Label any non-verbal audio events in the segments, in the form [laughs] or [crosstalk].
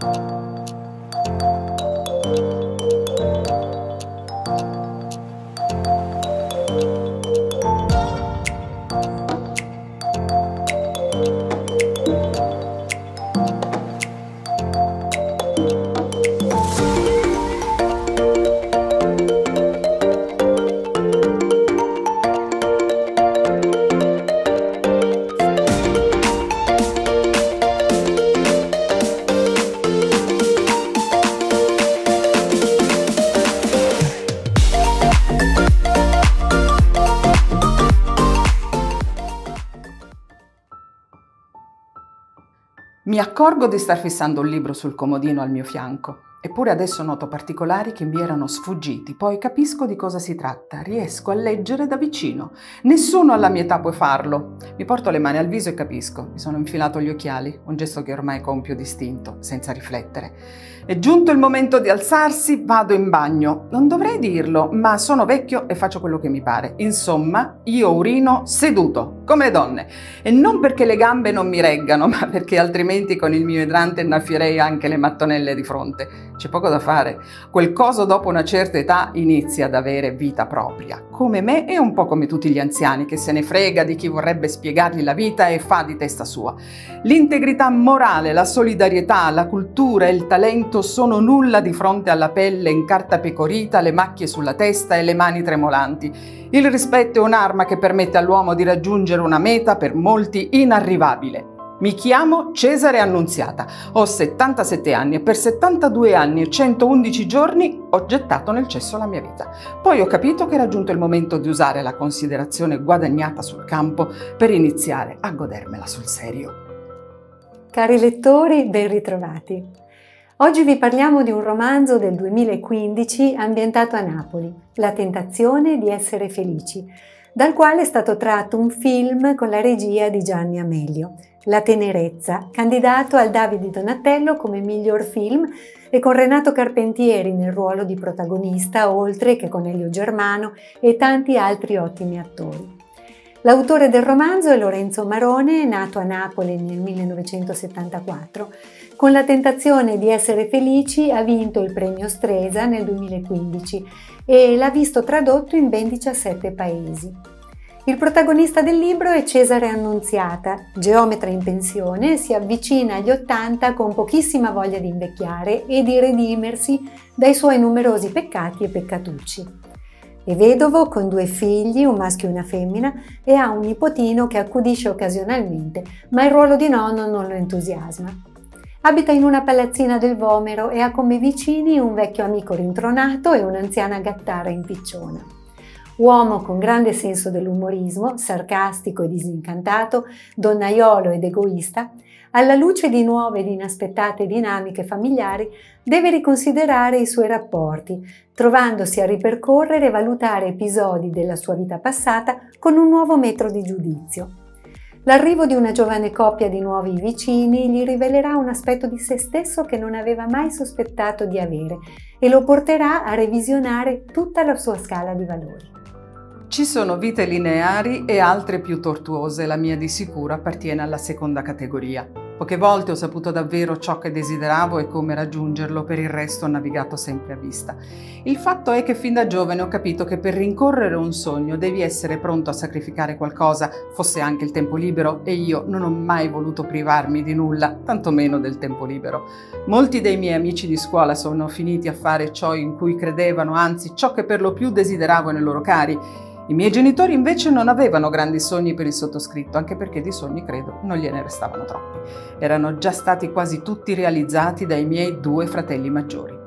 Thank you. Mi accorgo di star fissando un libro sul comodino al mio fianco. Eppure adesso noto particolari che mi erano sfuggiti, poi capisco di cosa si tratta, riesco a leggere da vicino. Nessuno alla mia età può farlo. Mi porto le mani al viso e capisco, mi sono infilato gli occhiali, un gesto che ormai compio distinto, senza riflettere. È giunto il momento di alzarsi, vado in bagno. Non dovrei dirlo, ma sono vecchio e faccio quello che mi pare. Insomma, io urino seduto, come donne. E non perché le gambe non mi reggano, [laughs] ma perché altrimenti con il mio idrante innaffierei anche le mattonelle di fronte. C'è poco da fare. Quel coso dopo una certa età inizia ad avere vita propria, come me e un po' come tutti gli anziani che se ne frega di chi vorrebbe spiegargli la vita e fa di testa sua. L'integrità morale, la solidarietà, la cultura e il talento sono nulla di fronte alla pelle in carta pecorita, le macchie sulla testa e le mani tremolanti. Il rispetto è un'arma che permette all'uomo di raggiungere una meta per molti inarrivabile. Mi chiamo Cesare Annunziata, ho 77 anni e per 72 anni e 111 giorni ho gettato nel cesso la mia vita. Poi ho capito che era giunto il momento di usare la considerazione guadagnata sul campo per iniziare a godermela sul serio. Cari lettori, ben ritrovati. Oggi vi parliamo di un romanzo del 2015 ambientato a Napoli, La tentazione di essere felici, dal quale è stato tratto un film con la regia di Gianni Amelio. La tenerezza, candidato al Davide Donatello come miglior film e con Renato Carpentieri nel ruolo di protagonista, oltre che con Elio Germano e tanti altri ottimi attori. L'autore del romanzo è Lorenzo Marone, nato a Napoli nel 1974. Con la tentazione di essere felici ha vinto il premio Stresa nel 2015 e l'ha visto tradotto in ben 17 paesi. Il protagonista del libro è Cesare Annunziata, geometra in pensione, si avvicina agli 80 con pochissima voglia di invecchiare e di redimersi dai suoi numerosi peccati e peccatucci. È vedovo con due figli, un maschio e una femmina, e ha un nipotino che accudisce occasionalmente, ma il ruolo di nonno non lo entusiasma. Abita in una palazzina del Vomero e ha come vicini un vecchio amico rintronato e un'anziana gattara in picciona. Uomo con grande senso dell'umorismo, sarcastico e disincantato, donnaiolo ed egoista, alla luce di nuove ed inaspettate dinamiche familiari, deve riconsiderare i suoi rapporti, trovandosi a ripercorrere e valutare episodi della sua vita passata con un nuovo metro di giudizio. L'arrivo di una giovane coppia di nuovi vicini gli rivelerà un aspetto di se stesso che non aveva mai sospettato di avere e lo porterà a revisionare tutta la sua scala di valori. Ci sono vite lineari e altre più tortuose, la mia di sicuro appartiene alla seconda categoria. Poche volte ho saputo davvero ciò che desideravo e come raggiungerlo, per il resto ho navigato sempre a vista. Il fatto è che fin da giovane ho capito che per rincorrere un sogno devi essere pronto a sacrificare qualcosa, fosse anche il tempo libero, e io non ho mai voluto privarmi di nulla, tantomeno del tempo libero. Molti dei miei amici di scuola sono finiti a fare ciò in cui credevano, anzi ciò che per lo più desideravo nei loro cari, i miei genitori invece non avevano grandi sogni per il sottoscritto, anche perché di sogni, credo, non gliene restavano troppi. Erano già stati quasi tutti realizzati dai miei due fratelli maggiori.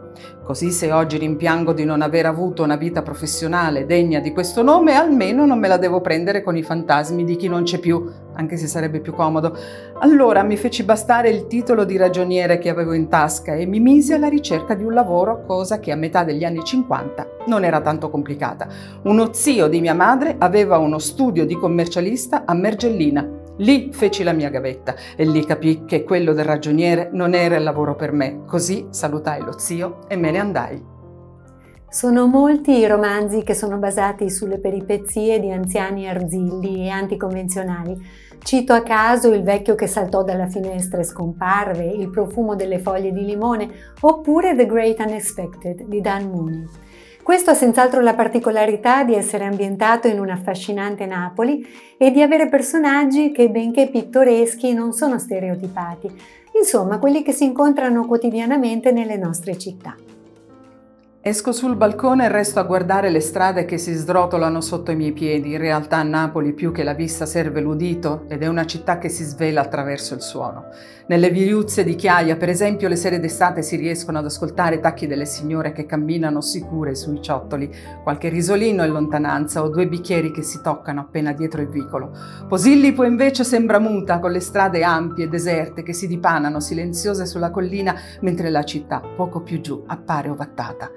Così se oggi rimpiango di non aver avuto una vita professionale degna di questo nome, almeno non me la devo prendere con i fantasmi di chi non c'è più, anche se sarebbe più comodo. Allora mi feci bastare il titolo di ragioniere che avevo in tasca e mi misi alla ricerca di un lavoro, cosa che a metà degli anni 50 non era tanto complicata. Uno zio di mia madre aveva uno studio di commercialista a Mergellina Lì feci la mia gavetta e lì capì che quello del ragioniere non era il lavoro per me. Così salutai lo zio e me ne andai. Sono molti i romanzi che sono basati sulle peripezie di anziani arzilli e anticonvenzionali. Cito a caso Il vecchio che saltò dalla finestra e scomparve, Il profumo delle foglie di limone oppure The Great Unexpected di Dan Mooney. Questo ha senz'altro la particolarità di essere ambientato in un'affascinante Napoli e di avere personaggi che, benché pittoreschi, non sono stereotipati, insomma quelli che si incontrano quotidianamente nelle nostre città. Esco sul balcone e resto a guardare le strade che si srotolano sotto i miei piedi. In realtà a Napoli più che la vista serve l'udito ed è una città che si svela attraverso il suono. Nelle viuzze di Chiaia, per esempio, le sere d'estate si riescono ad ascoltare tacchi delle signore che camminano sicure sui ciottoli, qualche risolino in lontananza o due bicchieri che si toccano appena dietro il vicolo. Posillipo invece sembra muta, con le strade ampie e deserte che si dipanano silenziose sulla collina, mentre la città, poco più giù, appare ovattata.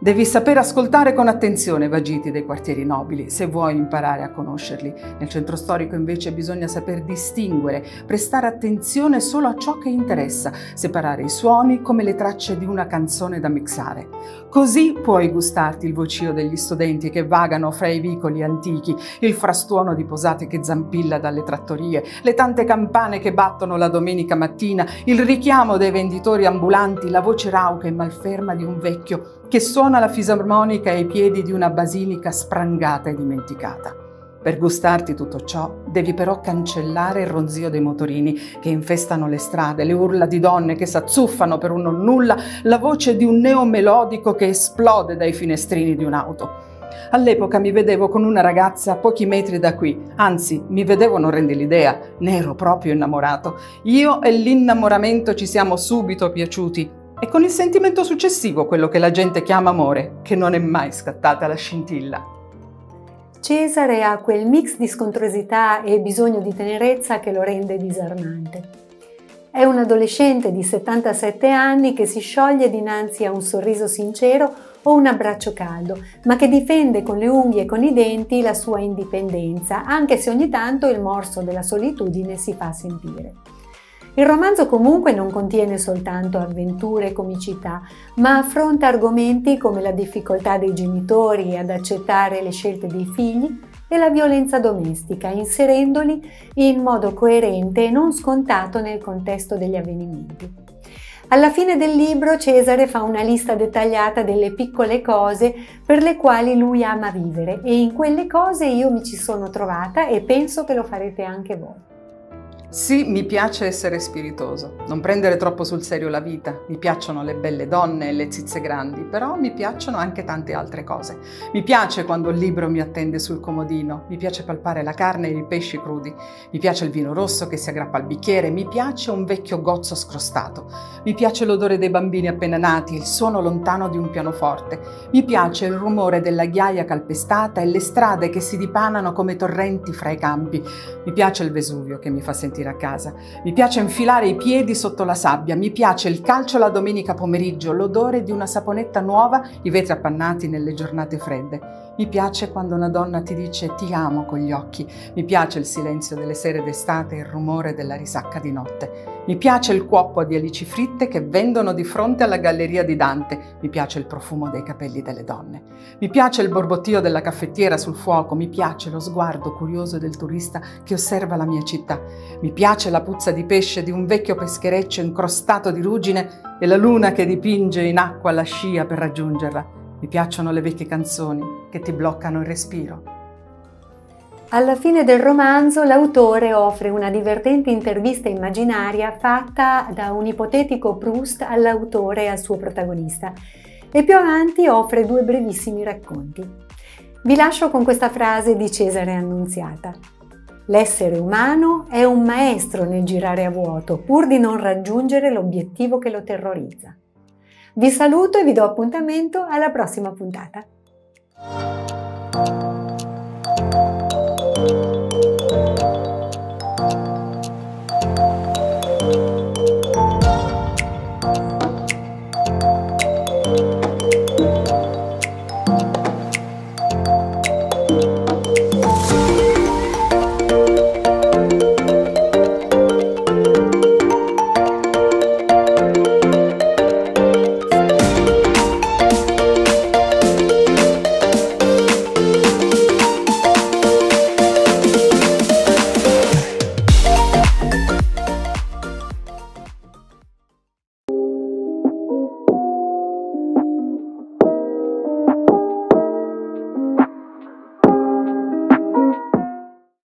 Devi sapere ascoltare con attenzione vagiti dei quartieri nobili se vuoi imparare a conoscerli. Nel centro storico invece bisogna saper distinguere, prestare attenzione solo a ciò che interessa, separare i suoni come le tracce di una canzone da mixare. Così puoi gustarti il vocio degli studenti che vagano fra i vicoli antichi, il frastuono di posate che zampilla dalle trattorie, le tante campane che battono la domenica mattina, il richiamo dei venditori ambulanti, la voce rauca e malferma di un vecchio che suona la fisarmonica ai piedi di una basilica sprangata e dimenticata. Per gustarti tutto ciò, devi però cancellare il ronzio dei motorini che infestano le strade, le urla di donne che s'azzuffano per un non nulla, la voce di un neo melodico che esplode dai finestrini di un'auto. All'epoca mi vedevo con una ragazza a pochi metri da qui, anzi mi vedevo non rende l'idea, ne ero proprio innamorato. Io e l'innamoramento ci siamo subito piaciuti e con il sentimento successivo, quello che la gente chiama amore, che non è mai scattata la scintilla. Cesare ha quel mix di scontrosità e bisogno di tenerezza che lo rende disarmante. È un adolescente di 77 anni che si scioglie dinanzi a un sorriso sincero o un abbraccio caldo, ma che difende con le unghie e con i denti la sua indipendenza, anche se ogni tanto il morso della solitudine si fa sentire. Il romanzo comunque non contiene soltanto avventure e comicità, ma affronta argomenti come la difficoltà dei genitori ad accettare le scelte dei figli e la violenza domestica, inserendoli in modo coerente e non scontato nel contesto degli avvenimenti. Alla fine del libro Cesare fa una lista dettagliata delle piccole cose per le quali lui ama vivere e in quelle cose io mi ci sono trovata e penso che lo farete anche voi. Sì, mi piace essere spiritoso, non prendere troppo sul serio la vita, mi piacciono le belle donne e le zizze grandi, però mi piacciono anche tante altre cose. Mi piace quando il libro mi attende sul comodino, mi piace palpare la carne e i pesci crudi, mi piace il vino rosso che si aggrappa al bicchiere, mi piace un vecchio gozzo scrostato, mi piace l'odore dei bambini appena nati, il suono lontano di un pianoforte, mi piace il rumore della ghiaia calpestata e le strade che si dipanano come torrenti fra i campi, mi piace il Vesuvio che mi fa sentire sentire a casa. Mi piace infilare i piedi sotto la sabbia, mi piace il calcio la domenica pomeriggio, l'odore di una saponetta nuova, i vetri appannati nelle giornate fredde. Mi piace quando una donna ti dice ti amo con gli occhi, mi piace il silenzio delle sere d'estate e il rumore della risacca di notte. Mi piace il cuoppo di alici fritte che vendono di fronte alla galleria di Dante, mi piace il profumo dei capelli delle donne. Mi piace il borbottio della caffettiera sul fuoco, mi piace lo sguardo curioso del turista che osserva la mia città. Mi piace la puzza di pesce di un vecchio peschereccio incrostato di ruggine e la luna che dipinge in acqua la scia per raggiungerla. Mi piacciono le vecchie canzoni che ti bloccano il respiro. Alla fine del romanzo l'autore offre una divertente intervista immaginaria fatta da un ipotetico Proust all'autore e al suo protagonista e più avanti offre due brevissimi racconti. Vi lascio con questa frase di Cesare Annunziata. L'essere umano è un maestro nel girare a vuoto pur di non raggiungere l'obiettivo che lo terrorizza. Vi saluto e vi do appuntamento alla prossima puntata.